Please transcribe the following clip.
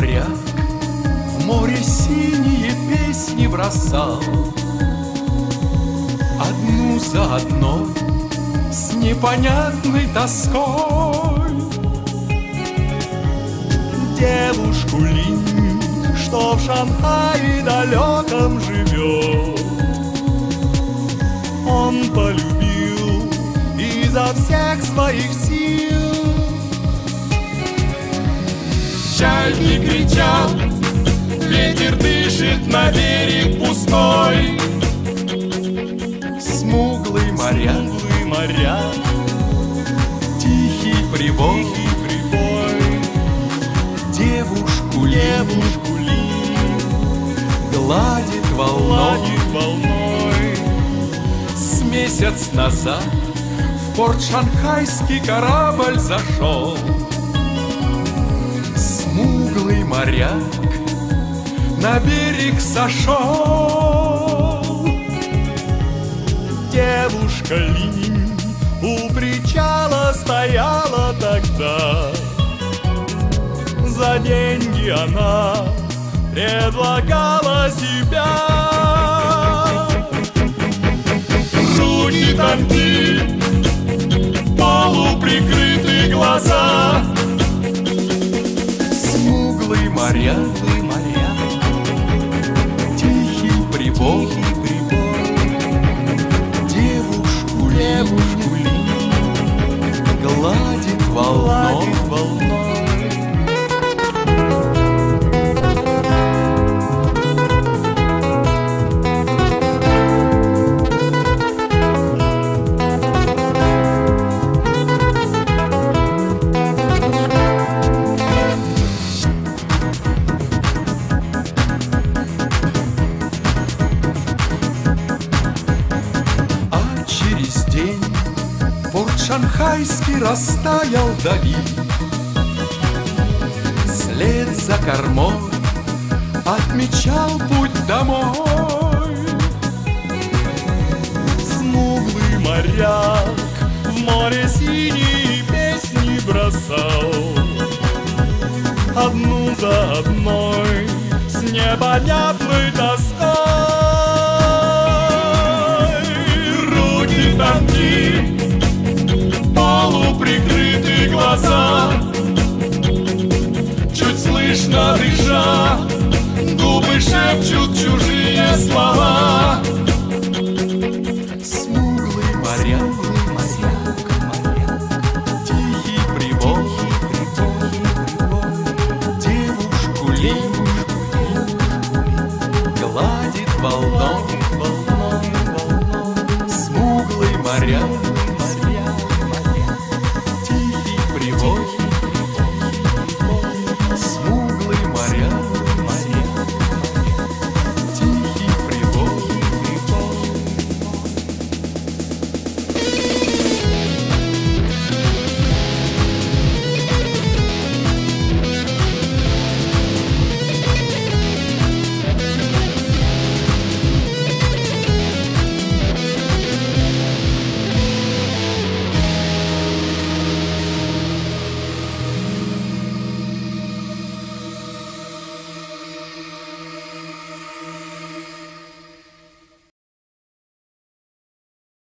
моряк В море синие песни бросал. Одну за одной с непонятной тоской. Девушку Линь, что в Шанхае далеком живет. Он полюбил изо всех своих сил Чайки кричат, ветер дышит на берег пустой. Смуглый моряк, смуглый моряк. Тихий прибой, тихий прибой. Девушку, девушку ли? Гладит волной, гладит волной. С месяц назад в порт шанхайский корабль зашел моряк на берег сошел. Девушка Линь у причала стояла тогда. За деньги она предлагала себя. Руки тонки, шанхайский растаял вдали. След за кормой отмечал путь домой. Смуглый моряк в море синие песни бросал. Одну за одной с непонятной шепчут чужие слова. Смуглый моряк, моряк, моряк, тихий прибой, девушку лень гладит волной, волной, волной, смуглый моряк.